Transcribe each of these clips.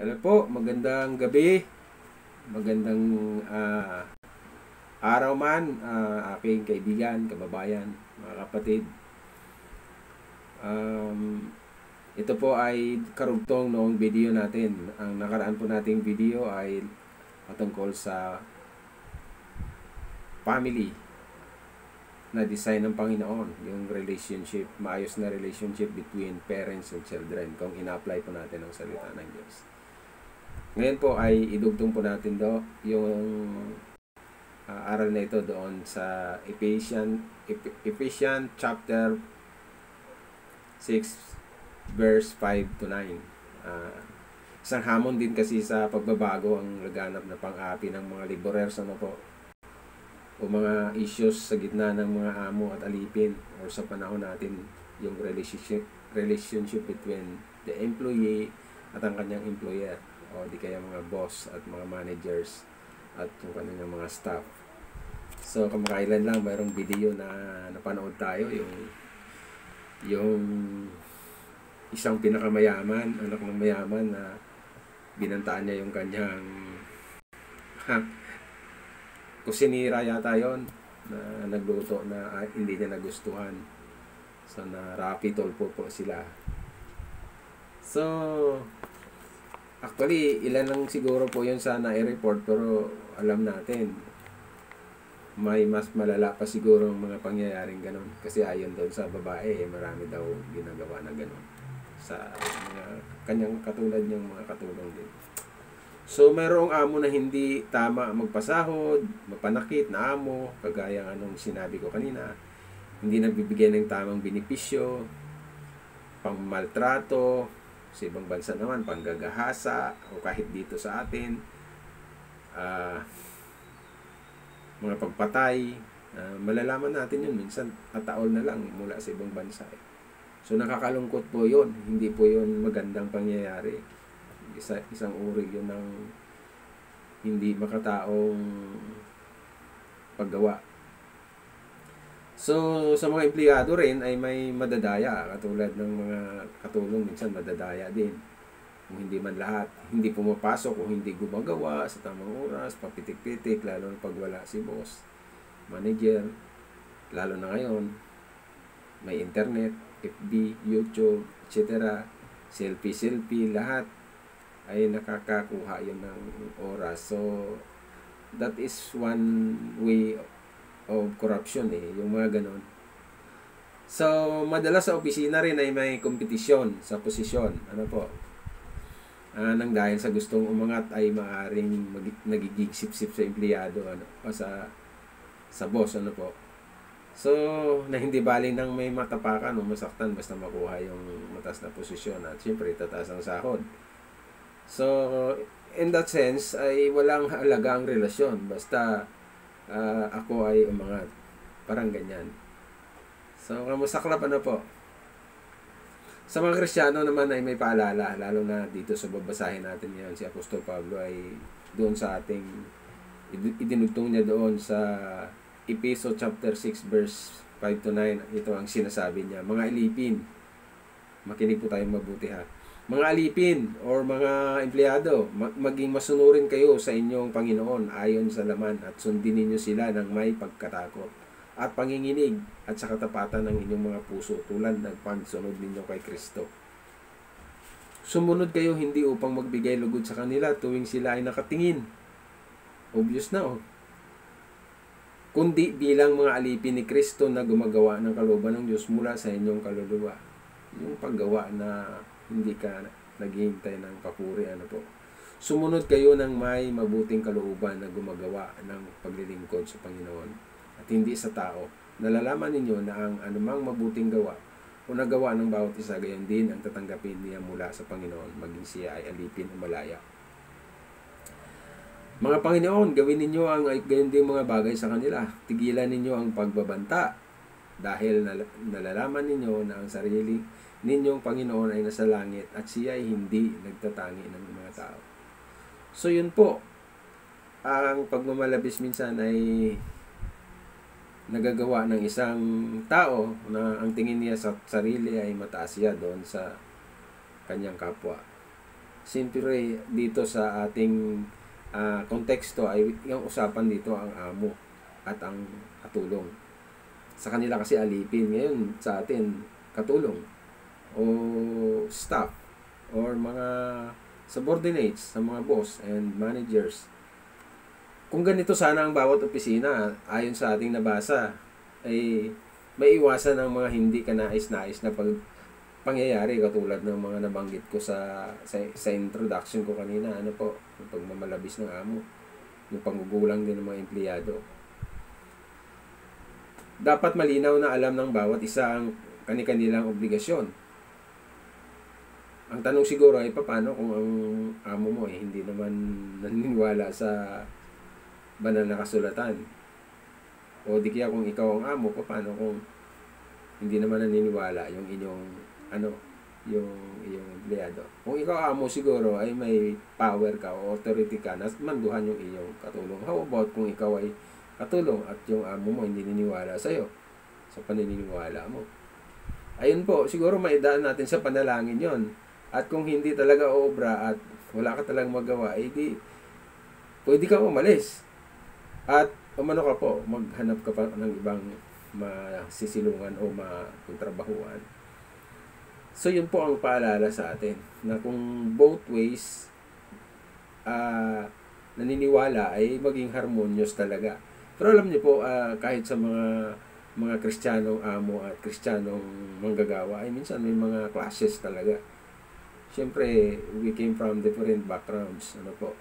Hello po, magandang gabi. Magandang ah, araw man, ah, aking kaibigan, kababayan, mga kapatid. Um, ito po ay karugtong noong video natin. Ang nakaraan po nating video ay patungkol sa family na design ng Panginoon, yung relationship, maayos na relationship between parents and children kung ina-apply po natin ang salita ng Diyos. Ngayon po ay idugtong po natin do yung uh, aral na ito doon sa Ephesians Ephesians chapter 6 verse 5 to 9. Uh, isang hamon din kasi sa pagbabago ang laganap na pang-api ng mga laborers ano po o mga issues sa gitna ng mga amo at alipin or sa panahon natin yung relationship relationship between the employee at ang kanyang employer o di kaya mga boss at mga managers at yung kanilang mga staff. So kamakailan lang mayroong video na napanood tayo yung yung isang pinakamayaman, anak ng mayaman na binantaan niya yung kanyang kusinira yata yon na nagluto na ah, hindi niya nagustuhan. So na rapid po po sila. So actually ilan lang siguro po yun sana i-report pero alam natin may mas malala pa siguro ang mga pangyayaring ganun. Kasi ayon doon sa babae, eh, marami daw ginagawa na ganun. Sa mga kanyang katulad niyang mga katulong din. So, mayroong amo na hindi tama magpasahod, mapanakit na amo, kagaya anong sinabi ko kanina, hindi nagbibigay ng tamang benepisyo, pangmaltrato, sa ibang bansa naman, panggagahasa, o kahit dito sa atin, uh, mga pagpatay, uh, malalaman natin yun minsan ataol na lang mula sa ibang bansa. Eh. So nakakalungkot po yun, hindi po yun magandang pangyayari isa, isang uri yun ng hindi makataong paggawa. So, sa mga empleyado rin ay may madadaya, katulad ng mga katulong minsan madadaya din. Kung hindi man lahat, hindi pumapasok o hindi gumagawa sa tamang oras, papitik-pitik, lalo na pag wala si boss, manager, lalo na ngayon, may internet, FB, YouTube, etc. Selfie-selfie, lahat ay nakakakuha yun ng oras. So, that is one way of corruption eh, yung mga ganon. So, madalas sa opisina rin ay may kompetisyon sa posisyon. Ano po? Uh, nang dahil sa gustong umangat ay maaring mag- nagiging sip-sip sa empleyado ano, o sa sa boss ano po. So, na hindi baling nang may matapakan o masaktan basta makuha yung matas na posisyon at syempre tataas ang sahod. So, in that sense, ay walang halaga ang relasyon. Basta uh, ako ay umangat. Parang ganyan. So, kamusaklap ano po? Sa mga Kristiyano naman ay may paalala, lalo na dito sa babasahin natin ngayon, si Apostol Pablo ay doon sa ating, idinugtong niya doon sa Episode chapter 6 verse 5 to 9, ito ang sinasabi niya, mga ilipin, makinig po tayong mabuti ha mga alipin or mga empleyado, maging masunurin kayo sa inyong Panginoon ayon sa laman at sundin ninyo sila ng may pagkatakot at panginginig at sa katapatan ng inyong mga puso tulad ng pagsunod ninyo kay Kristo. Sumunod kayo hindi upang magbigay lugod sa kanila tuwing sila ay nakatingin. Obvious na oh. Kundi bilang mga alipin ni Kristo na gumagawa ng kalooban ng Diyos mula sa inyong kaluluwa. Yung paggawa na hindi ka naghihintay ng papuri, ano po. Sumunod kayo ng may mabuting kalooban na gumagawa ng paglilingkod sa Panginoon at hindi sa tao. Nalalaman ninyo na ang anumang mabuting gawa o nagawa ng bawat isa gayon din ang tatanggapin niya mula sa Panginoon maging siya ay alipin o malaya. Mga Panginoon, gawin ninyo ang gayon din mga bagay sa kanila. Tigilan ninyo ang pagbabanta dahil nalalaman ninyo na ang sarili ninyong Panginoon ay nasa langit at siya ay hindi nagtatangi ng mga tao. So yun po, ang pagmamalabis minsan ay nagagawa ng isang tao na ang tingin niya sa sarili ay mataas siya doon sa kanyang kapwa. Siyempre, dito sa ating uh, konteksto ay yung usapan dito ang amo at ang katulong. Sa kanila kasi alipin. Ngayon, sa atin, katulong o staff or mga subordinates sa mga boss and managers. Kung ganito sana ang bawat opisina, ayon sa ating nabasa, ay may iwasan ng mga hindi ka nais-nais na pag pangyayari katulad ng mga nabanggit ko sa, sa sa introduction ko kanina ano po yung pagmamalabis ng amo yung panggugulang din ng mga empleyado dapat malinaw na alam ng bawat isa ang kani-kanilang obligasyon ang tanong siguro ay paano kung ang amo mo ay hindi naman naniniwala sa banal na kasulatan o di kaya kung ikaw ang amo paano kung hindi naman naniniwala yung inyong ano, yung yung empleyado. Kung ikaw amo siguro ay may power ka o authority ka na manduhan yung iyong katulong. How about kung ikaw ay katulong at yung amo mo hindi niniwala sa iyo sa paniniwala mo. Ayun po, siguro maidaan natin sa panalangin yon. At kung hindi talaga obra at wala ka talagang magawa, eh di, pwede ka umalis. At umano ka po, maghanap ka pa ng ibang masisilungan o makontrabahuan So, yun po ang paalala sa atin na kung both ways uh, naniniwala ay maging harmonious talaga. Pero alam niyo po, uh, kahit sa mga mga kristyanong amo at kristyanong manggagawa ay minsan may mga clashes talaga. Siyempre, we came from different backgrounds. Ano po?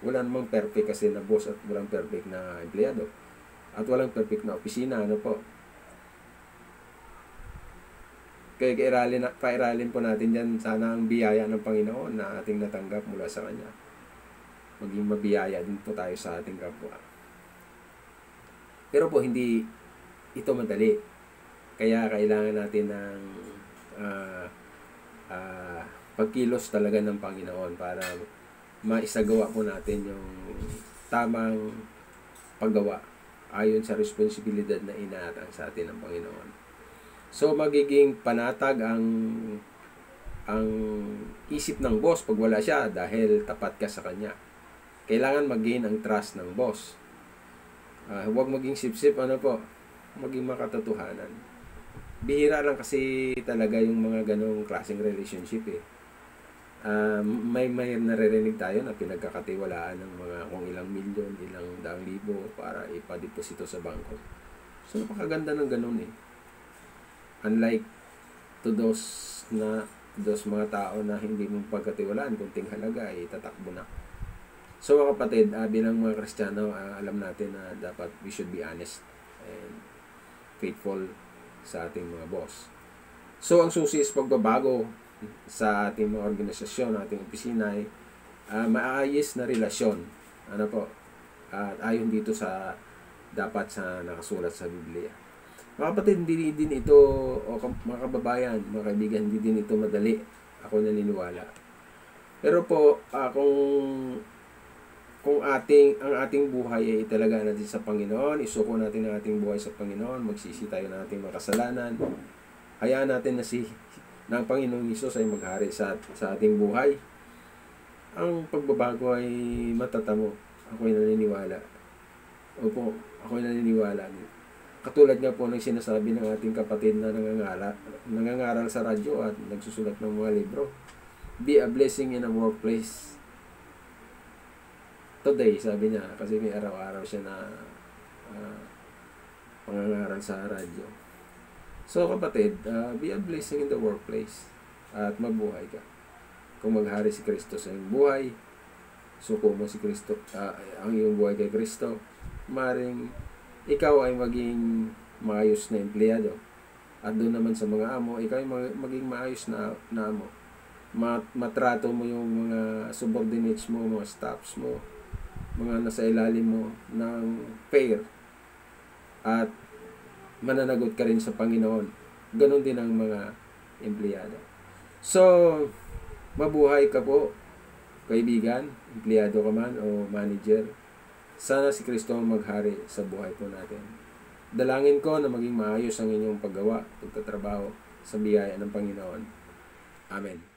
Wala namang perfect kasi na boss at walang perfect na empleyado. At walang perfect na opisina. Ano po? Kaya kairalin, pairalin po natin yan sana ang biyaya ng Panginoon na ating natanggap mula sa Kanya. Maging mabiyaya din po tayo sa ating kapwa. Pero po hindi ito madali. Kaya kailangan natin ng uh, uh, pagkilos talaga ng Panginoon para maisagawa po natin yung tamang paggawa ayon sa responsibilidad na inaatang sa atin ng Panginoon. So magiging panatag ang ang isip ng boss pag wala siya dahil tapat ka sa kanya. Kailangan mag-gain ang trust ng boss. Uh, huwag maging sip-sip, ano po, maging makatotohanan. Bihira lang kasi talaga yung mga ganong klaseng relationship eh. Uh, may may naririnig tayo na pinagkakatiwalaan ng mga kung ilang milyon, ilang daang libo para ipadeposito sa bangko. So napakaganda ng ganun eh unlike to those na those mga tao na hindi mo pagkatiwalaan, kunting halaga ay tatakbo na. So mga kapatid, uh, bilang mga Kristiyano, uh, alam natin na dapat we should be honest and faithful sa ating mga boss. So ang susi is pagbabago sa ating mga organisasyon, ating opisina ay uh, maayos na relasyon. Ano po? At uh, ayon dito sa dapat sa nakasulat sa Biblia. Mga kapatid, hindi din ito, o mga kababayan, mga kaibigan, hindi din ito madali. Ako naniniwala. Pero po, uh, kung kung ating ang ating buhay ay talaga natin sa Panginoon, isuko natin ang ating buhay sa Panginoon, magsisi tayo ng ating makasalanan, hayaan natin na si ng Panginoong Isus ay maghari sa, sa ating buhay. Ang pagbabago ay matatamo. Ako ay naniniwala. Opo, ako ay naniniwala. Katulad nga po ng sinasabi ng ating kapatid na nangangaral, nangangaral sa radyo at nagsusulat ng mga libro. Be a blessing in a workplace. Today, sabi niya, kasi may araw-araw siya na uh, pangangaral sa radyo. So kapatid, uh, be a blessing in the workplace at mabuhay ka. Kung maghari si Kristo sa iyong buhay, suko mo si Kristo, uh, ang iyong buhay kay Kristo, maring ikaw ay maging maayos na empleyado. At doon naman sa mga amo, ikaw ay maging maayos na, na amo. Mat, matrato mo yung mga subordinates mo, mga staffs mo, mga nasa ilalim mo ng fair. At mananagot ka rin sa Panginoon. Ganon din ang mga empleyado. So, mabuhay ka po, kaibigan, empleyado ka man o manager, sana si Kristo ang maghari sa buhay po natin. Dalangin ko na maging maayos ang inyong paggawa, pagtatrabaho sa biyaya ng Panginoon. Amen.